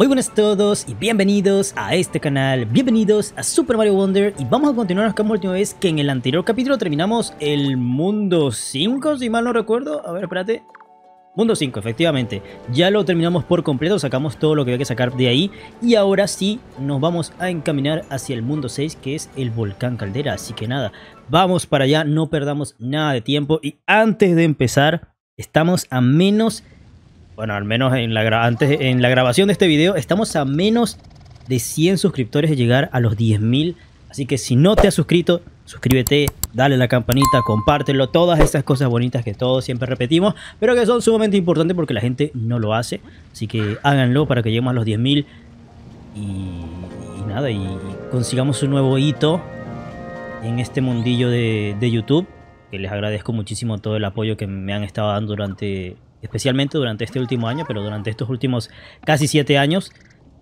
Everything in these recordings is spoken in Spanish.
Muy buenas a todos y bienvenidos a este canal, bienvenidos a Super Mario Wonder y vamos a continuar como última vez que en el anterior capítulo terminamos el mundo 5 si mal no recuerdo, a ver espérate, mundo 5 efectivamente, ya lo terminamos por completo, sacamos todo lo que había que sacar de ahí y ahora sí nos vamos a encaminar hacia el mundo 6 que es el volcán caldera, así que nada, vamos para allá, no perdamos nada de tiempo y antes de empezar estamos a menos bueno, al menos en la, antes, en la grabación de este video, estamos a menos de 100 suscriptores de llegar a los 10.000. Así que si no te has suscrito, suscríbete, dale la campanita, compártelo, todas esas cosas bonitas que todos siempre repetimos, pero que son sumamente importantes porque la gente no lo hace. Así que háganlo para que lleguemos a los 10.000 y, y, nada, y consigamos un nuevo hito en este mundillo de, de YouTube. Que les agradezco muchísimo todo el apoyo que me han estado dando durante especialmente durante este último año, pero durante estos últimos casi siete años.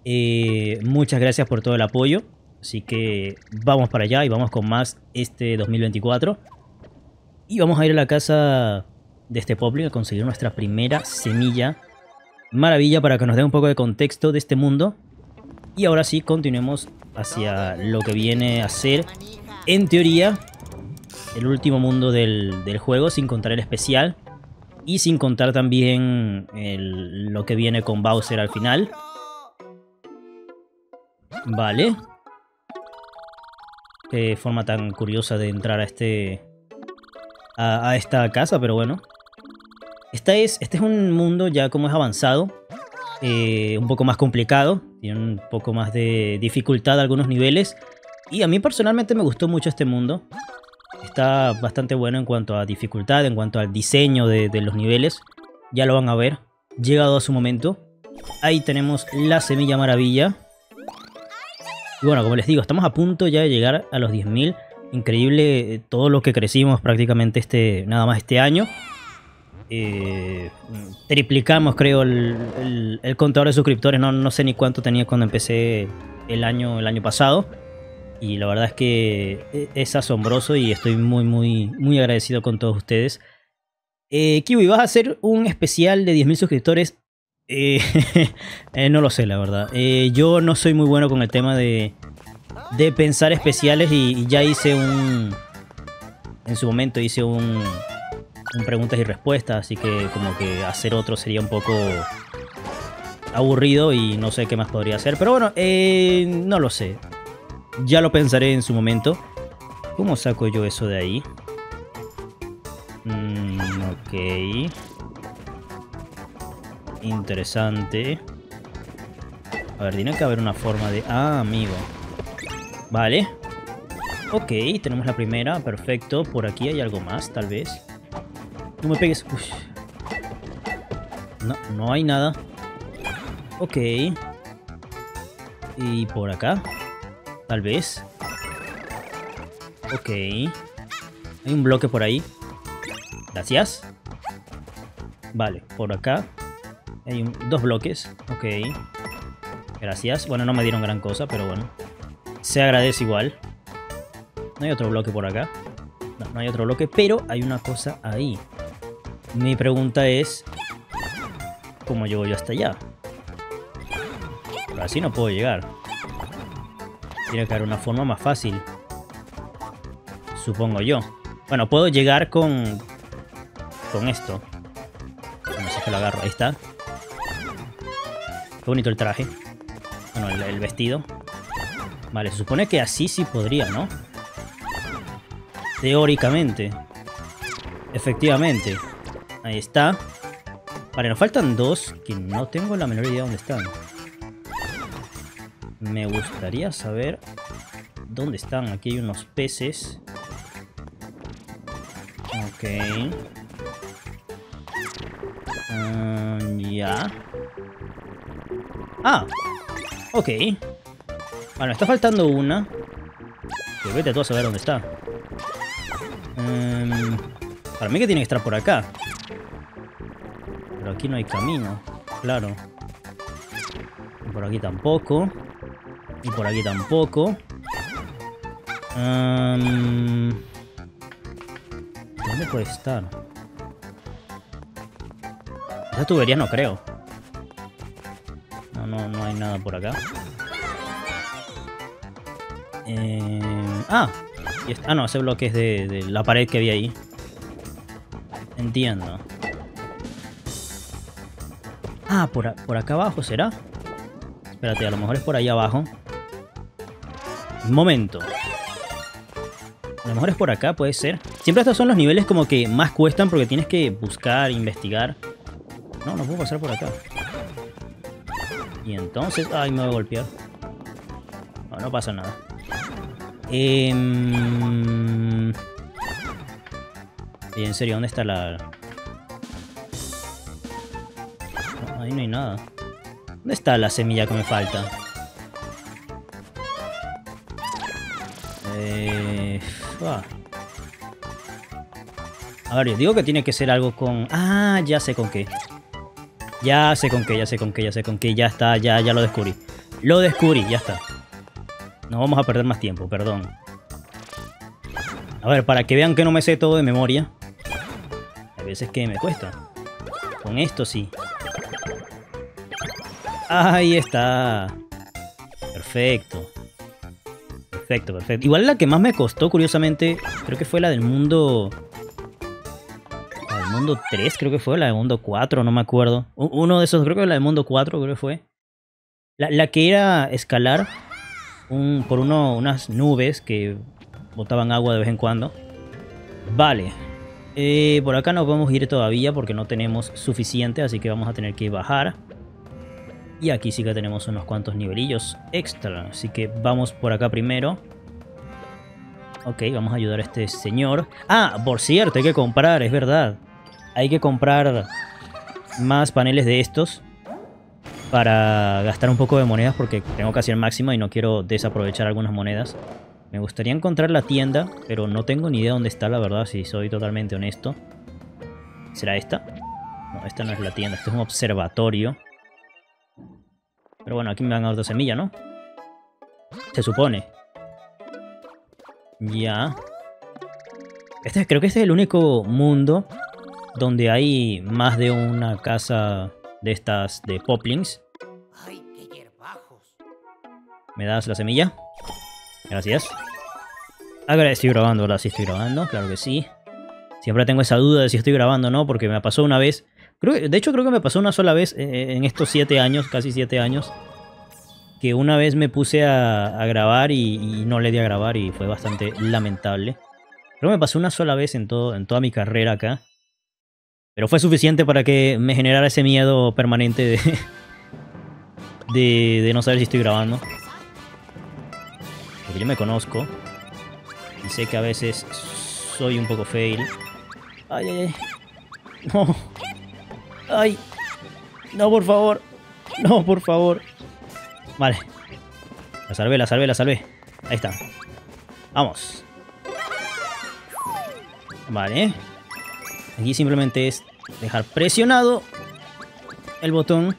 Eh, muchas gracias por todo el apoyo. Así que vamos para allá y vamos con más este 2024. Y vamos a ir a la casa de este Poplin a conseguir nuestra primera semilla. Maravilla para que nos dé un poco de contexto de este mundo. Y ahora sí, continuemos hacia lo que viene a ser, en teoría, el último mundo del, del juego, sin contar el especial. Y sin contar también lo que viene con Bowser al final. Vale. Qué forma tan curiosa de entrar a este... A, a esta casa, pero bueno. Esta es, este es un mundo ya como es avanzado. Eh, un poco más complicado. Tiene un poco más de dificultad algunos niveles. Y a mí personalmente me gustó mucho este mundo. Está bastante bueno en cuanto a dificultad, en cuanto al diseño de, los niveles. Ya lo van a ver. Llegado a su momento. Ahí tenemos la semilla maravilla. Y bueno, como les digo, estamos a punto ya de llegar a los 10.000. Increíble eh, todo lo que crecimos prácticamente este, nada más este año. Eh, triplicamos, creo, el, el, el, contador de suscriptores. No, no sé ni cuánto tenía cuando empecé el año, el año pasado. Y la verdad es que es asombroso y estoy muy, muy, muy agradecido con todos ustedes. Eh, Kiwi, ¿vas a hacer un especial de 10.000 suscriptores? Eh, eh, no lo sé, la verdad. Eh, yo no soy muy bueno con el tema de, de pensar especiales y, ya hice un... En su momento hice un, un preguntas y respuestas, así que como que hacer otro sería un poco aburrido y no sé qué más podría hacer. Pero bueno, no lo sé. Ya lo pensaré en su momento. ¿Cómo saco yo eso de ahí? Mm, ok. Interesante. A ver, tiene que haber una forma de... Ah, amigo. Vale. Ok, tenemos la primera. Perfecto. Por aquí hay algo más, tal vez. No me pegues. Uf. No, no hay nada. Ok. Y por acá. Tal vez. Ok. Hay un bloque por ahí. Gracias. Vale, por acá. Hay dos bloques. Ok. Gracias. Bueno, no me dieron gran cosa, pero bueno. Se agradece igual. No hay otro bloque por acá. No, no hay otro bloque, pero hay una cosa ahí. Mi pregunta es... ¿Cómo llego yo hasta allá? Así no puedo llegar. Tiene que haber una forma más fácil. Supongo yo. Bueno, puedo llegar con... Con esto. No sé que lo agarro. Ahí está. Qué bonito el traje. Bueno, el, el vestido. Vale, se supone que así sí podría, ¿no? Teóricamente. Efectivamente. Ahí está. Vale, nos faltan dos que no tengo la menor idea de dónde están. Me gustaría saber dónde están. Aquí hay unos peces. Ok. Um, ya. Ah. Ok. Bueno, está faltando una. Que vete tú a saber dónde está. Um, para mí que tiene que estar por acá. Pero aquí no hay camino. Claro. Por aquí tampoco. Y por aquí tampoco. ¿Dónde puede estar? Esa tubería no creo. No, no, no, no hay nada por acá. Eh, ah, ah, no, ese bloque es de, la pared que había ahí. Entiendo. Ah, por, por acá abajo, ¿será? Espérate, a lo mejor es por ahí abajo. Momento. A lo mejor es por acá, puede ser. Siempre estos son los niveles como que más cuestan porque tienes que buscar, investigar. No, no puedo pasar por acá. Y entonces... Ay, me voy a golpear. No, no pasa nada. Eh... En serio, ¿dónde está la...? ahí no hay nada. ¿Dónde está la semilla que me falta? A ver, yo digo que tiene que ser algo con... Ah, ya sé con qué. Ya sé con qué, ya sé con qué, ya sé con qué. Ya está, ya, ya lo descubrí. Lo descubrí, ya está. No vamos a perder más tiempo, perdón. A ver, para que vean que no me sé todo de memoria. Hay veces que me cuesta. Con esto sí. Ahí está. Perfecto. Perfecto, perfecto. Igual la que más me costó, curiosamente, creo que fue la del mundo... La mundo 3, creo que fue, la del mundo 4, no me acuerdo. Uno de esos, creo que la del mundo 4, creo que fue. La, que era escalar por uno, unas nubes que botaban agua de vez en cuando. Vale. Eh, por acá no podemos ir todavía porque no tenemos suficiente, así que vamos a tener que bajar. Y aquí sí que tenemos unos cuantos nivelillos extra. Así que vamos por acá primero. Ok, vamos a ayudar a este señor. Ah, por cierto, hay que comprar, es verdad. Hay que comprar más paneles de estos. Para gastar un poco de monedas porque tengo casi el máximo y no quiero desaprovechar algunas monedas. Me gustaría encontrar la tienda, pero no tengo ni idea dónde está, la verdad, si soy totalmente honesto. ¿Será esta? No, esta no es la tienda, este es un observatorio. Pero bueno, aquí me van a dar dos semillas, ¿no? Se supone. Ya. Este, creo que este es el único mundo donde hay más de una casa de estas de poplings. ¿Me das la semilla? Gracias. A ver, estoy grabando, ahora sí estoy grabando, claro que sí. Siempre tengo esa duda de si estoy grabando o no, porque me pasó una vez de hecho, creo que me pasó una sola vez eh, eh, en estos siete años, casi siete años, que una vez me puse a, grabar y, no le di a grabar y fue bastante lamentable. Creo que me pasó una sola vez en, todo, en toda mi carrera acá. Pero fue suficiente para que me generara ese miedo permanente de, de, de no saber si estoy grabando. Porque yo me conozco. Y sé que a veces soy un poco fail. Ay, ay, ay. No. Ay. No, por favor. No, por favor. Vale. La salvé, la salvé, la salvé. Ahí está. Vamos. Vale. Aquí simplemente es dejar presionado el botón.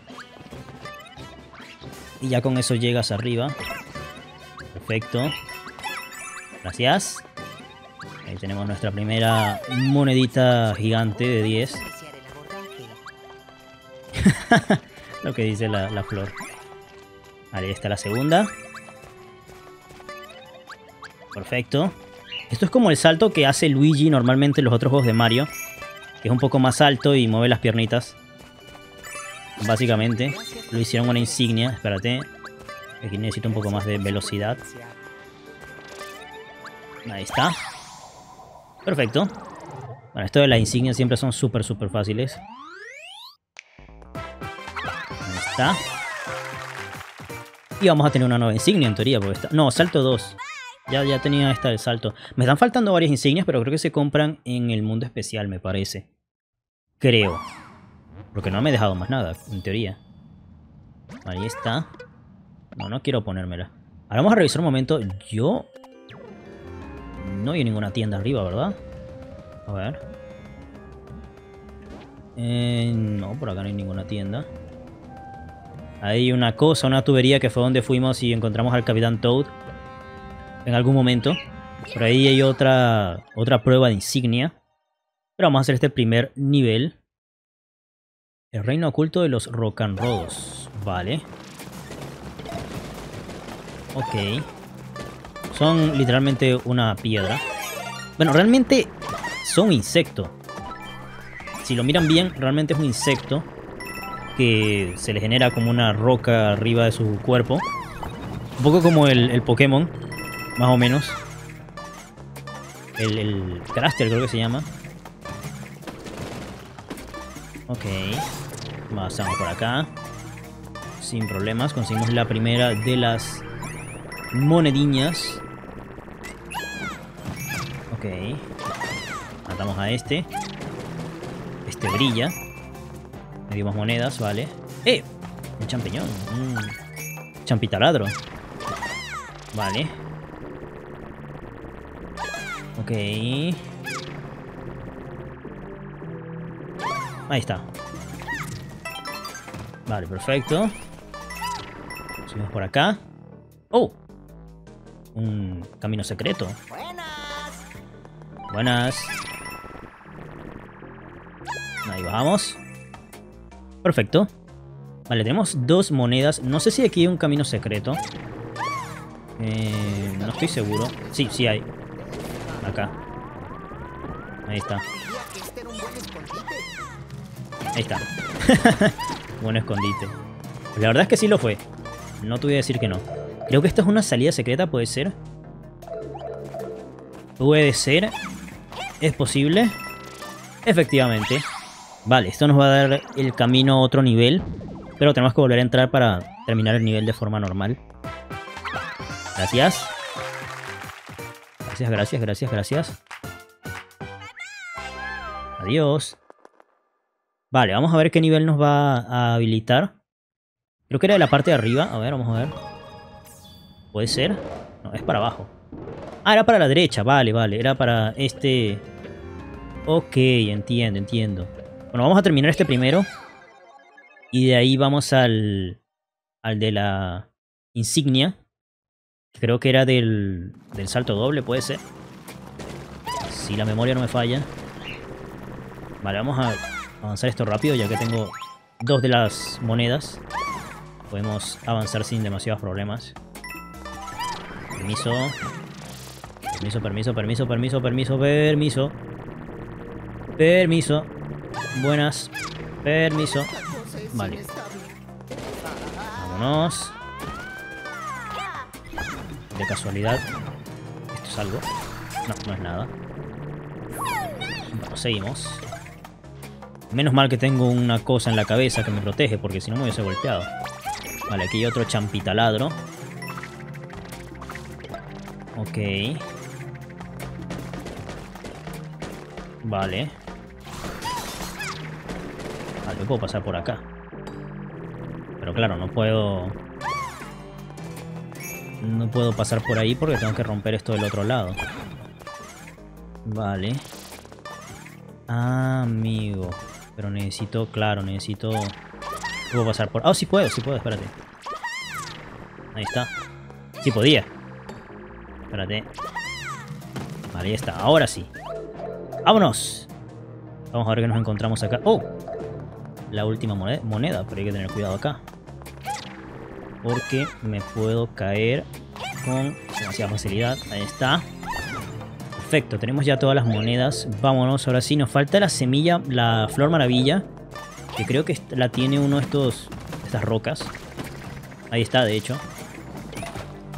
Y ya con eso llegas arriba. Perfecto. Gracias. Ahí tenemos nuestra primera monedita gigante de 10. Lo que dice la, flor. Vale, está la segunda. Perfecto. Esto es como el salto que hace Luigi normalmente en los otros juegos de Mario. Que es un poco más alto y mueve las piernitas. Básicamente. Lo hicieron una insignia. Espérate. Aquí necesito un poco más de velocidad. Ahí está. Perfecto. Bueno, esto de las insignias siempre son súper, súper fáciles. Y vamos a tener una nueva insignia en teoría. Porque está... No, salto 2. Ya, ya tenía esta del salto. Me están faltando varias insignias, pero creo que se compran en el mundo especial, me parece. Creo. Porque no me he dejado más nada, en teoría. Ahí está. No, no quiero ponérmela. Ahora vamos a revisar un momento. Yo... No hay ninguna tienda arriba, ¿verdad? A ver. Eh, no, por acá no hay ninguna tienda. Hay una cosa, una tubería que fue donde fuimos y encontramos al Capitán Toad en algún momento. Por ahí hay otra, otra prueba de insignia. Pero vamos a hacer este primer nivel. El reino oculto de los Rocanrodos. Vale. Ok. Son literalmente una piedra. Bueno, realmente son un insecto. Si lo miran bien, realmente es un insecto que se le genera como una roca arriba de su cuerpo. Un poco como el Pokémon, más o menos. El, el Craster creo que se llama. Ok. Pasamos por acá. Sin problemas. Conseguimos la primera de las monediñas. Ok. Matamos a este. Este brilla. Dio más monedas, vale. ¡Eh! Un champiñón. Un champitaladro. Vale. Ok. Ahí está. Vale, perfecto. Subimos por acá. ¡Oh! Un camino secreto. Buenas. Buenas. Ahí bajamos. Perfecto. Vale, tenemos dos monedas. No sé si aquí hay un camino secreto. Eh, no estoy seguro. Sí, sí hay. Ahí está. Ahí está. Buen escondite. la verdad es que sí lo fue. No te voy a decir que no. Creo que esta es una salida secreta, ¿puede ser? Puede ser. ¿Es posible? Efectivamente. Vale, esto nos va a dar el camino a otro nivel. Pero tenemos que volver a entrar para terminar el nivel de forma normal. Gracias. Gracias, gracias, gracias, gracias. Adiós. Vale, vamos a ver qué nivel nos va a habilitar. Creo que era de la parte de arriba. A ver, vamos a ver. ¿Puede ser? No, es para abajo. Ah, era para la derecha. Vale, vale. Era para este... Ok, entiendo, entiendo. Bueno, vamos a terminar este primero. Y de ahí vamos al... Al de la insignia. Creo que era del, del salto doble, puede ser. Si la memoria no me falla. Vale, vamos a avanzar esto rápido ya que tengo dos de las monedas. Podemos avanzar sin demasiados problemas. Permiso. Permiso, permiso, permiso, permiso, permiso, permiso. Permiso. Buenas. Permiso. Vale. Vámonos. De casualidad. ¿Esto es algo? No, no es nada. Bueno, seguimos. Menos mal que tengo una cosa en la cabeza que me protege, porque si no me hubiese golpeado. Vale, aquí hay otro champitaladro. Ok. Vale. Vale, puedo pasar por acá. Pero claro, no puedo... No puedo pasar por ahí porque tengo que romper esto del otro lado. Vale. amigo. Pero necesito, claro, necesito... Puedo pasar por... Oh, sí puedo, sí puedo, espérate. Ahí está. Sí podía. Espérate. Vale, ahí está. Ahora sí. ¡Vámonos! Vamos a ver qué nos encontramos acá. ¡Oh! La última moneda, pero hay que tener cuidado acá. Porque me puedo caer con demasiada facilidad. Ahí está. Perfecto, tenemos ya todas las monedas. Vámonos, ahora sí, nos falta la semilla, la flor maravilla. Que creo que la tiene uno de estos, estas rocas. Ahí está, de hecho.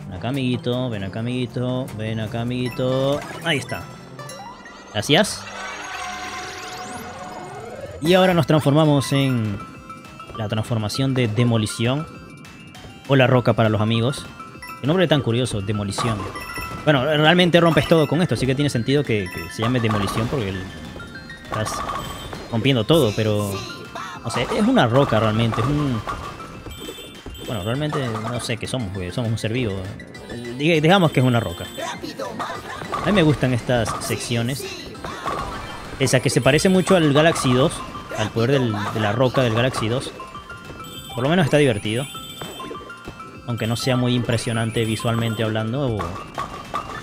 Ven acá, amiguito, ven acá, amiguito, ven acá, amiguito. Ahí está. Gracias. Y ahora nos transformamos en la transformación de demolición. O la roca para los amigos. Qué nombre tan curioso, demolición. Bueno, realmente rompes todo con esto, así que tiene sentido que, se llame demolición porque estás rompiendo todo, pero... No sé, es una roca realmente, es un... Bueno, realmente no sé qué somos, somos un ser vivo. Digamos que es una roca. A mí me gustan estas secciones. Esa que se parece mucho al Galaxy 2, al poder de la roca del Galaxy 2. Por lo menos está divertido. Aunque no sea muy impresionante visualmente hablando o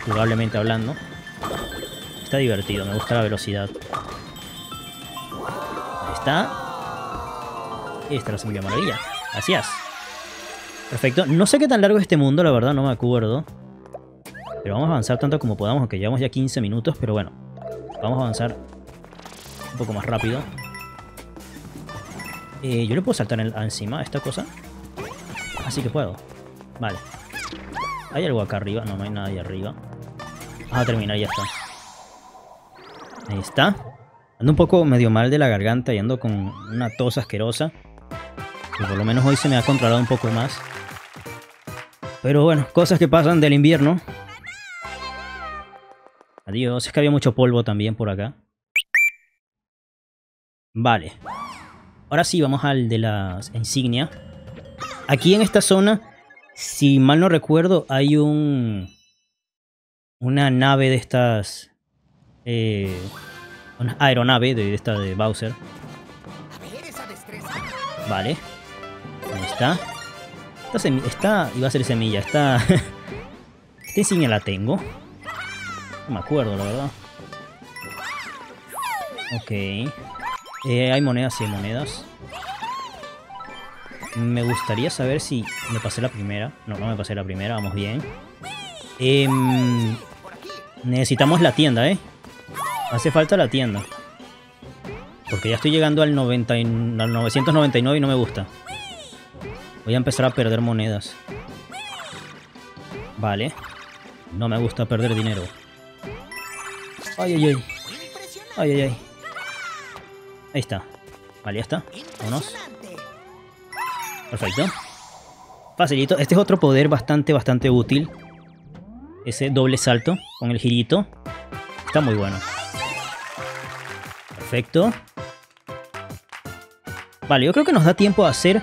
jugablemente hablando. Está divertido, me gusta la velocidad. Ahí está. Y esta es la semilla maravilla. Gracias. Perfecto. No sé qué tan largo es este mundo, la verdad, no me acuerdo. Pero vamos a avanzar tanto como podamos, aunque llevamos ya 15 minutos, pero bueno. Vamos a avanzar un poco más rápido. Eh, ¿Yo le puedo saltar encima a esta cosa? Así que puedo. Vale. ¿Hay algo acá arriba? No, no hay nada ahí arriba. Vamos a terminar, ya está. Ahí está. Ando un poco medio mal de la garganta y ando con una tos asquerosa. Por lo menos hoy se me ha controlado un poco más. Pero bueno, cosas que pasan del invierno. Adiós, es que había mucho polvo también por acá. Vale. Ahora sí, vamos al de las insignias. Aquí en esta zona, si mal no recuerdo, hay un... Una nave de estas... Eh, una aeronave de esta de Bowser. Vale. Ahí está. Esta, esta iba a ser semilla. Esta... Esta insignia la tengo. No me acuerdo, la verdad. Ok. Eh, hay monedas, sí hay monedas. Me gustaría saber si me pasé la primera. No, no me pasé la primera, vamos bien. Em, necesitamos la tienda, ¿eh? Hace falta la tienda. Porque ya estoy llegando al, 90 al 999 y no me gusta. Voy a empezar a perder monedas. Vale. No me gusta perder dinero. Ay, ay, ay. Ay, ay, ay. Ahí está. Vale, ya está. Vámonos. Perfecto. Facilito. Este es otro poder bastante, bastante útil. Ese doble salto con el girito. Está muy bueno. Perfecto. Vale, yo creo que nos da tiempo a hacer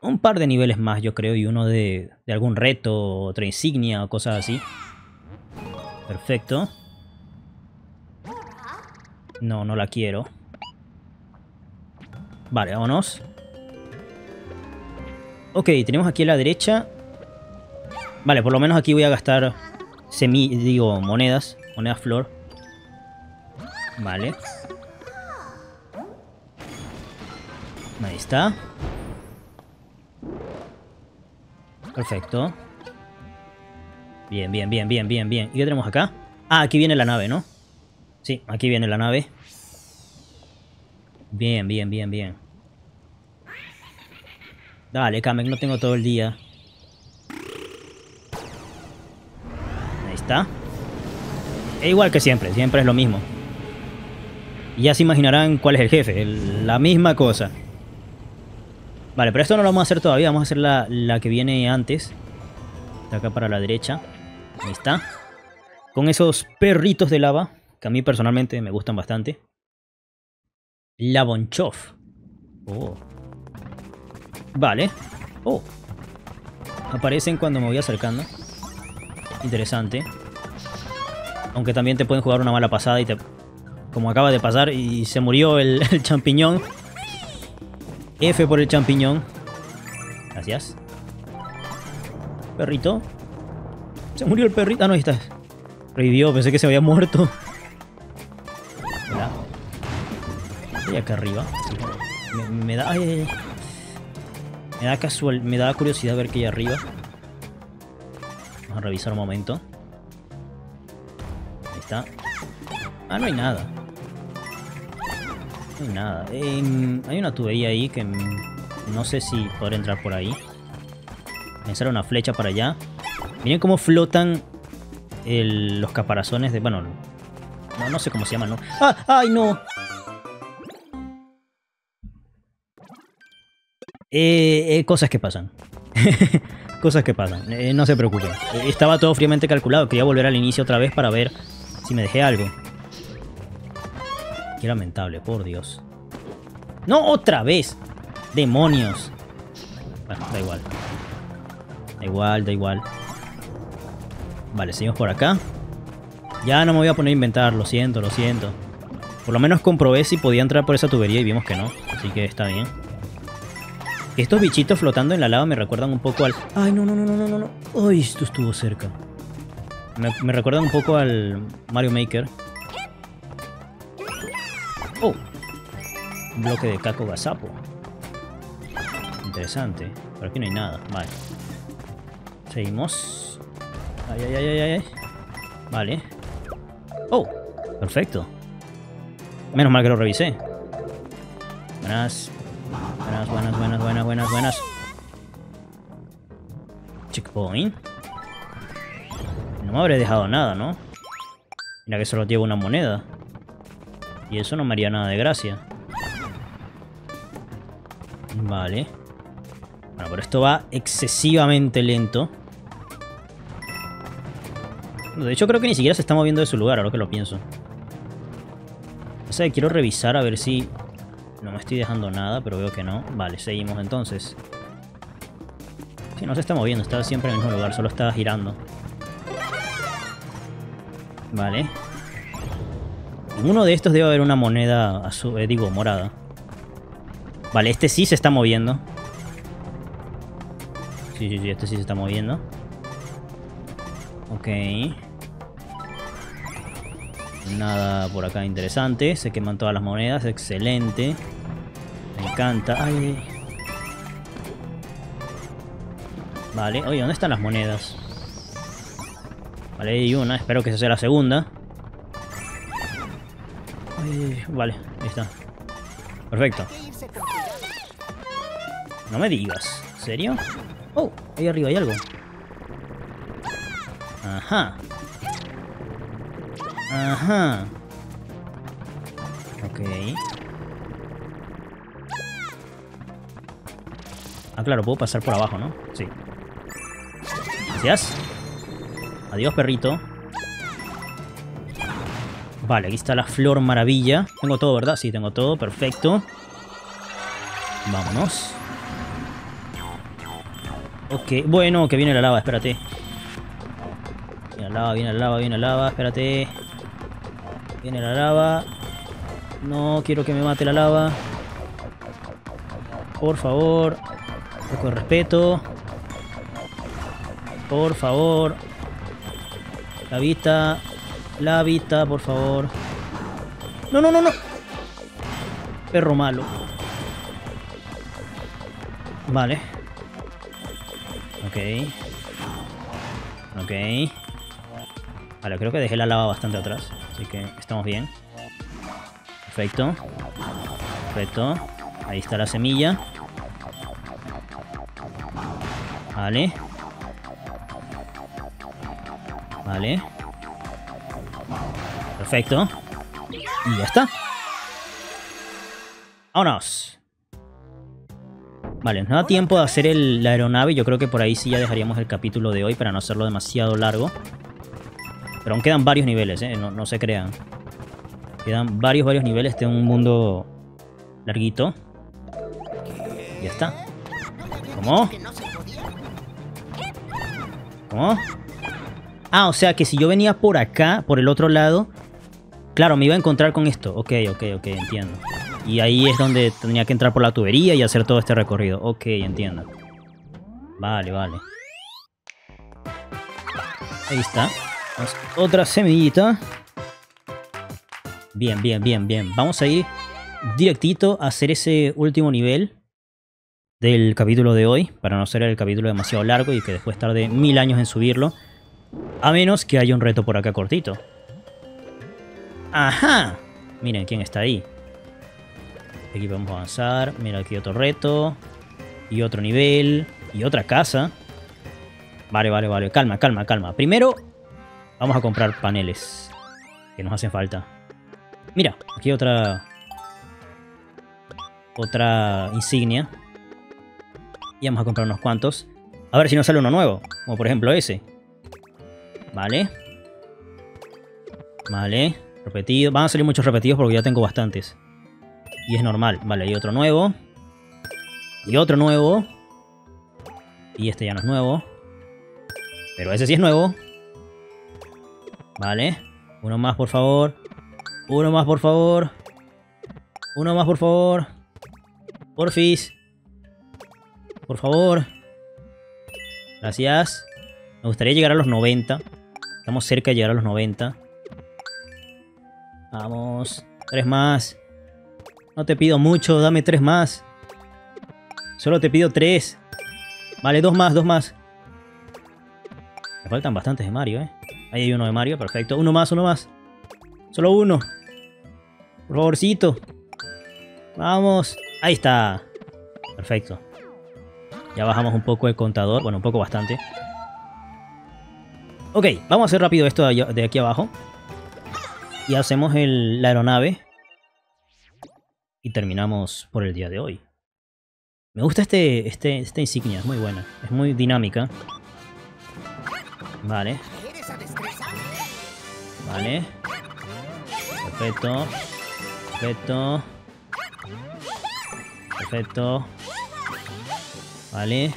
un par de niveles más, yo creo, y uno de, de algún reto, otra insignia o cosas así. Perfecto. No, no la quiero. Vale, vámonos. Ok, tenemos aquí a la derecha. Vale, por lo menos aquí voy a gastar semi, digo, monedas. Monedas flor. Vale. Ahí está. Perfecto. Bien, bien, bien, bien, bien, bien. ¿Y qué tenemos acá? Ah, aquí viene la nave, ¿no? Sí, aquí viene la nave. Bien, bien, bien, bien. Dale, Kamek, no tengo todo el día. Está. E igual que siempre, siempre es lo mismo. Ya se imaginarán cuál es el jefe, la misma cosa. Vale, pero esto no lo vamos a hacer todavía, vamos a hacer la, la que viene antes. De acá para la derecha. Ahí está. Con esos perritos de lava, que a mí personalmente me gustan bastante. La Bonchov. Oh. Vale. Oh. Aparecen cuando me voy acercando. Interesante. Aunque también te pueden jugar una mala pasada y te... Como acaba de pasar y se murió el, champiñón. F por el champiñón. Gracias. Perrito. Se murió el perrito. Ah, no, ahí está. Revivió, pensé que se había muerto. Hola. Y acá arriba. Me, da. Me da casual. Me da curiosidad ver que hay arriba. A revisar un momento. Ahí está. Ah, no hay nada. No hay nada. Em, hay una tubería ahí que no sé si podré entrar por ahí. Pensar una flecha para allá. Miren cómo flotan los caparazones de... Bueno, no, no sé cómo se llaman, ¿no? ¡Ah! ¡Ay, no! Eh, eh, cosas que pasan. cosas que pasan. Eh, no se preocupen. estaba todo fríamente calculado. Quería volver al inicio otra vez para ver si me dejé algo. Qué lamentable, por Dios. ¡No, otra vez! ¡Demonios! Bueno, da igual. Da igual, da igual. Vale, seguimos por acá. Ya no me voy a poner a inventar, lo siento, lo siento. Por lo menos comprobé si podía entrar por esa tubería y vimos que no. Así que está bien. Estos bichitos flotando en la lava me recuerdan un poco al... ¡Ay, no, no, no, no, no, no! ¡Ay, esto estuvo cerca! Me, recuerdan un poco al Mario Maker. Oh. bloque de Caco Gazapo. Interesante. Pero aquí no hay nada. Vale. Seguimos. Ay, ay, ay, ay, ay. Vale. Oh, perfecto. Menos mal que lo revisé. Buenas. Buenas, buenas, buenas, buenas, buenas, buenas. Checkpoint. No me habré dejado nada, ¿no? Mira que solo llevo una moneda. Y eso no me haría nada de gracia. Vale. Bueno, pero esto va excesivamente lento. De hecho, creo que ni siquiera se está moviendo de su lugar, ahora que lo pienso. O sea, quiero revisar a ver si... No me estoy dejando nada, pero veo que no. Vale, seguimos entonces. Sí, no se está moviendo, está siempre en el mismo lugar, solo está girando. Vale. En uno de estos debe haber una moneda, azul, eh, digo, morada. Vale, este sí se está moviendo. Sí, sí, sí, este sí se está moviendo. Ok. Nada por acá interesante. Se queman todas las monedas. Excelente. Encanta. Ay. Vale. Oye, ¿dónde están las monedas? Vale, hay una. Espero que esa sea la segunda. Vale, ahí está. Perfecto. No me digas. ¿En serio? Oh, ahí arriba hay algo. Ajá. Ajá. Ok. Ah, claro, puedo pasar por abajo, ¿no? Sí. Gracias. Adiós, perrito. Vale, aquí está la flor maravilla. Tengo todo, ¿verdad? Sí, tengo todo. Perfecto. Vámonos. Ok. Bueno, que viene la lava, espérate. Viene la lava, viene la lava, viene la lava. Espérate. Viene la lava. No quiero que me mate la lava. Por favor. Un poco de respeto. Por favor. La vista. La vista, por favor. No, no, no, no. Perro malo. Vale. Ok. Ok. Vale, creo que dejé la lava bastante atrás. Así que estamos bien. Perfecto. Perfecto. Ahí está la semilla. Vale. Vale. Perfecto. Y ya está. Vámonos. Vale, nos da tiempo de hacer la aeronave. Yo creo que por ahí sí ya dejaríamos el capítulo de hoy para no hacerlo demasiado largo. Pero aún quedan varios niveles, ¿eh? No, no se crean. Quedan varios, varios niveles de un mundo larguito. Ya está. ¿Cómo? ¿Cómo? Ah, o sea que si yo venía por acá, por el otro lado... Claro, me iba a encontrar con esto. Ok, ok, ok, entiendo. Y ahí es donde tenía que entrar por la tubería y hacer todo este recorrido. Ok, entiendo. Vale, vale. Ahí está. Otra semillita. Bien, bien, bien, bien. Vamos a ir directito a hacer ese último nivel del capítulo de hoy. Para no hacer el capítulo demasiado largo y que después tarde mil años en subirlo. A menos que haya un reto por acá cortito. ¡Ajá! Miren quién está ahí. Aquí podemos avanzar. Mira aquí otro reto. Y otro nivel. Y otra casa. Vale, vale, vale. Calma, calma, calma. Primero, vamos a comprar paneles. Que nos hacen falta. Mira, aquí otra... Otra insignia. Y vamos a comprar unos cuantos. A ver si nos sale uno nuevo. Como por ejemplo ese. Vale. Vale. Repetido. Van a salir muchos repetidos porque ya tengo bastantes. Y es normal. Vale, hay otro nuevo. Y otro nuevo. Y este ya no es nuevo. Pero ese sí es nuevo. Vale. Uno más, por favor. Uno más, por favor. Uno más, por favor. Porfis. Por favor. Gracias. Me gustaría llegar a los 90. Estamos cerca de llegar a los 90. Vamos. Tres más. No te pido mucho, dame tres más. Solo te pido tres. Vale, dos más, dos más. Me faltan bastantes de Mario, ¿eh? Ahí hay uno de Mario, perfecto. Uno más, uno más. Solo uno. Por favorcito. Vamos. Ahí está. Perfecto. Ya bajamos un poco el contador. Bueno, un poco bastante. Ok, vamos a hacer rápido esto de aquí abajo. Y hacemos la aeronave. Y terminamos por el día de hoy. Me gusta este, este, esta insignia, es muy buena. Es muy dinámica. Vale. Vale. Perfecto. Perfecto. Perfecto. Vale.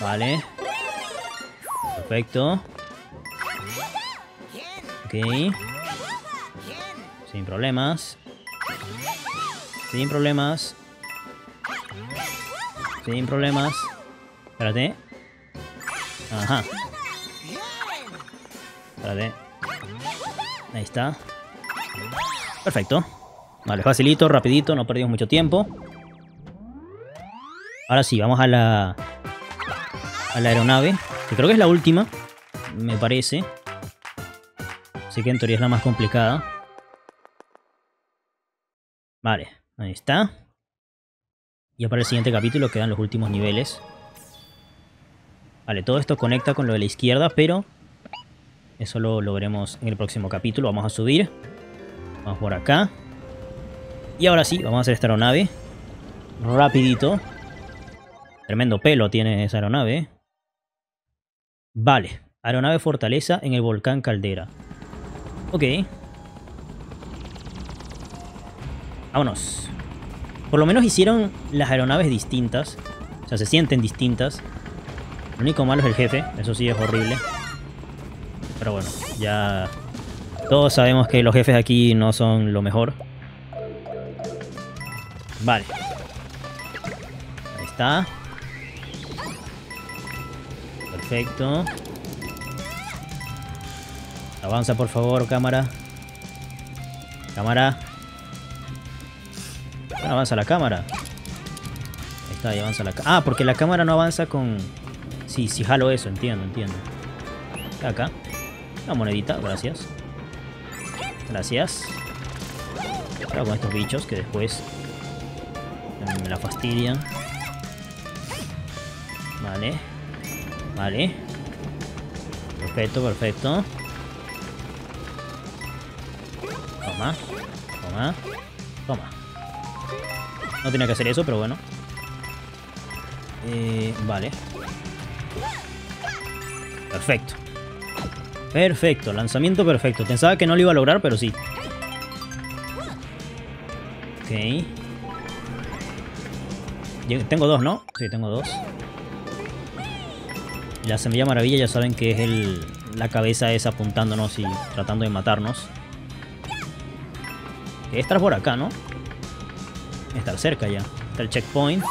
Vale. Perfecto. Ok. Sin problemas. Sin problemas. Sin problemas. Espérate. Ajá. Espérate. Ahí está. Perfecto. Vale, facilito, rapidito, no perdimos mucho tiempo. Ahora sí, vamos a la... A la aeronave. Que creo que es la última. Me parece. Así que en teoría es la más complicada. Vale, ahí está. Y para el siguiente capítulo quedan los últimos niveles. Vale, todo esto conecta con lo de la izquierda, pero eso lo, veremos en el próximo capítulo. Vamos a subir. Vamos por acá. Y ahora sí, vamos a hacer esta aeronave. Rapidito. Tremendo pelo tiene esa aeronave. ¿eh? Vale. Aeronave Fortaleza en el volcán Caldera. Ok. Vámonos. Por lo menos hicieron las aeronaves distintas. O sea, se sienten distintas. Lo único malo es el jefe, eso sí es horrible. Pero bueno, ya todos sabemos que los jefes aquí no son lo mejor. Vale. Ahí está. Perfecto. Avanza por favor, cámara. Cámara. avanza la cámara. Ahí está, ahí avanza la cámara. Ah, porque la cámara no avanza con... Sí, sí jalo eso, entiendo, entiendo. Acá. La monedita, gracias. Gracias. Ahora con estos bichos que después me la fastidian. Vale. Vale. Perfecto, perfecto. Toma. Toma. Toma. No tenía que hacer eso, pero bueno. Eh, vale. Perfecto. Perfecto, lanzamiento perfecto. Pensaba que no lo iba a lograr, pero sí. Ok. Tengo dos, ¿no? Sí, tengo dos. La semilla maravilla ya saben que es el, la cabeza esa apuntándonos y tratando de matarnos. Que estar por acá, ¿no? Estar cerca ya. Está el checkpoint.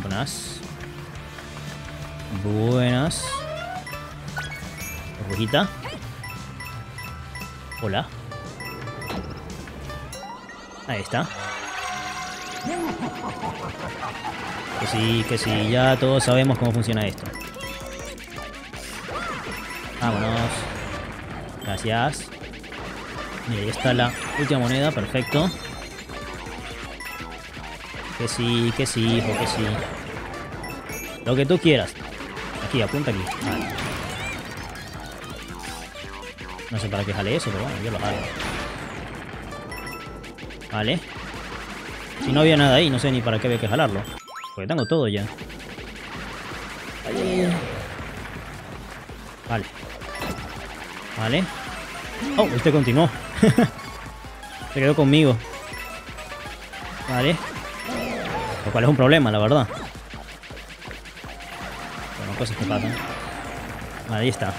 Buenas. Buenas. Rojita. Hola. Ahí está. Que sí, que sí, ya todos sabemos cómo funciona esto. Vámonos. Gracias. Mira, ahí está la última moneda, perfecto. Que sí, que sí, hijo, que sí. Lo que tú quieras. Aquí, apunta aquí. No sé para qué jale eso, pero bueno, yo lo jalo. Si no había nada ahí, no sé ni para qué había que jalarlo. Porque tengo todo ya. Vale. Vale. Oh, este continuó. Se quedó conmigo. Vale. Lo cual es un problema, la verdad. Bueno, cosas que pasan. Ahí está.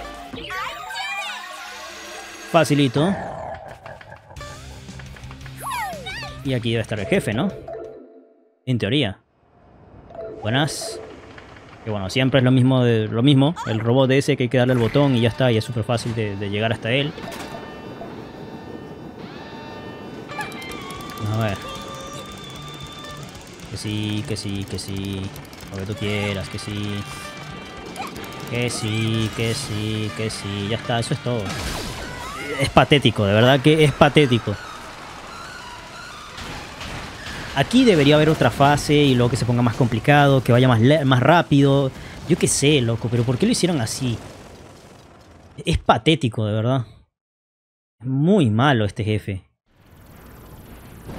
Facilito. Y aquí debe estar el jefe, ¿no? En teoría. Buenas. Que bueno, siempre es lo mismo, de, lo mismo. El robot ese que hay que darle el botón y ya está. Y es súper fácil de, de llegar hasta él. A ver. Que sí, que sí, que sí. Lo que tú quieras, que sí. Que sí, que sí, que sí. Ya está, eso es todo. Es patético, de verdad que es patético. Aquí debería haber otra fase y luego que se ponga más complicado, que vaya más, más rápido. Yo qué sé, loco, pero ¿por qué lo hicieron así? Es patético, de verdad. Muy malo este jefe.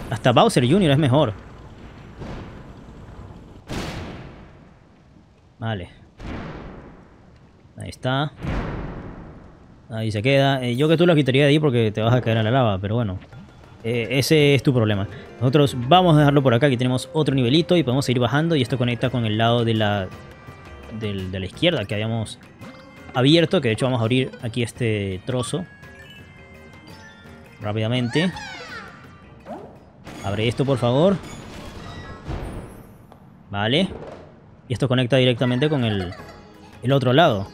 Hasta Bowser Jr. es mejor. Vale. Ahí está. Ahí se queda. Eh, yo que tú lo quitaría de ahí porque te vas a caer a la lava, pero bueno. Eh, ese es tu problema. Nosotros vamos a dejarlo por acá. Aquí tenemos otro nivelito y podemos seguir bajando. Y esto conecta con el lado de la, de la izquierda que habíamos abierto. Que de hecho vamos a abrir aquí este trozo. Rápidamente. Abre esto, por favor. Vale. Y esto conecta directamente con el, el otro lado.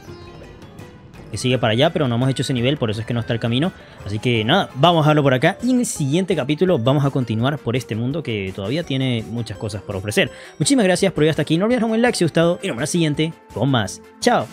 Que sigue para allá, pero no hemos hecho ese nivel, por eso es que no está el camino. Así que nada, vamos a dejarlo por acá. Y en el siguiente capítulo vamos a continuar por este mundo que todavía tiene muchas cosas por ofrecer. Muchísimas gracias por ir hasta aquí. No olvides un like si os ha gustado. Y nos vemos en la siguiente con más. Chao.